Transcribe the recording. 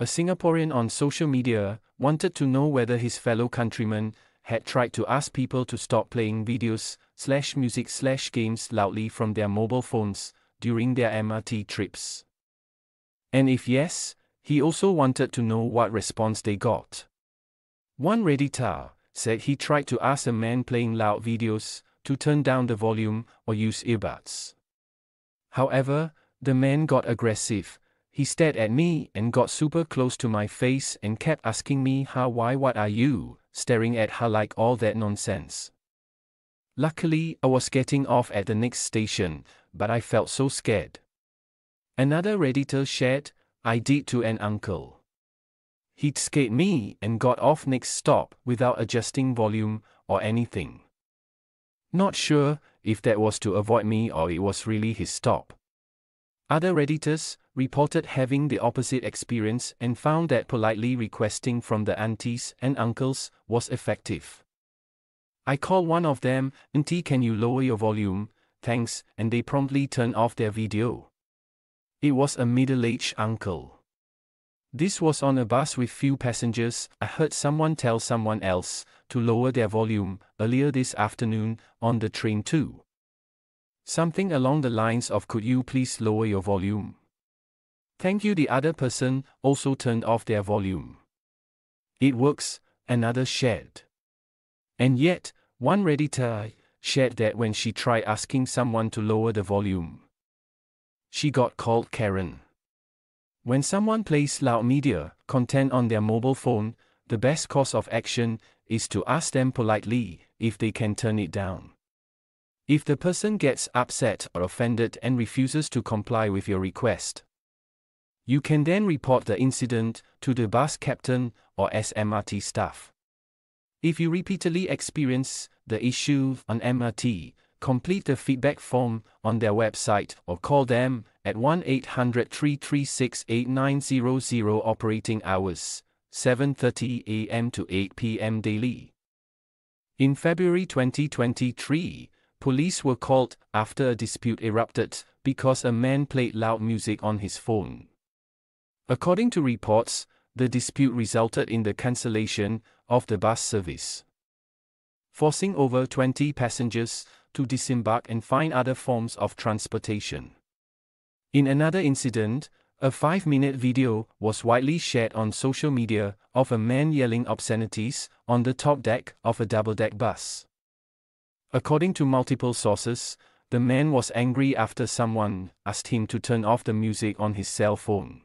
A Singaporean on social media wanted to know whether his fellow countrymen had tried to ask people to stop playing videos slash music slash games loudly from their mobile phones during their MRT trips. And if yes, he also wanted to know what response they got. One Redditor said he tried to ask a man playing loud videos to turn down the volume or use earbuds. However, the man got aggressive. He stared at me and got super close to my face and kept asking me how why what are you, staring at her like all that nonsense. Luckily, I was getting off at the next station, but I felt so scared. Another Redditor shared, I did to an uncle. He'd scared me and got off next stop without adjusting volume or anything. Not sure if that was to avoid me or it was really his stop. Other Redditors reported having the opposite experience and found that politely requesting from the aunties and uncles was effective. I call one of them, Auntie, can you lower your volume? Thanks, and they promptly turn off their video. It was a middle aged uncle. This was on a bus with few passengers. I heard someone tell someone else to lower their volume earlier this afternoon on the train too. Something along the lines of Could you please lower your volume? Thank you. The other person also turned off their volume. It works, another shared. And yet, one Redditor shared that when she tried asking someone to lower the volume, she got called Karen. When someone plays loud media content on their mobile phone, the best course of action is to ask them politely if they can turn it down. If the person gets upset or offended and refuses to comply with your request, you can then report the incident to the bus captain or SMRT staff. If you repeatedly experience the issue on MRT, complete the feedback form on their website or call them at 1 800 336 8900 operating hours 7:30 a.m. to 8 p.m. daily. In February 2023, Police were called after a dispute erupted because a man played loud music on his phone. According to reports, the dispute resulted in the cancellation of the bus service, forcing over 20 passengers to disembark and find other forms of transportation. In another incident, a five minute video was widely shared on social media of a man yelling obscenities on the top deck of a double deck bus. According to multiple sources, the man was angry after someone asked him to turn off the music on his cell phone.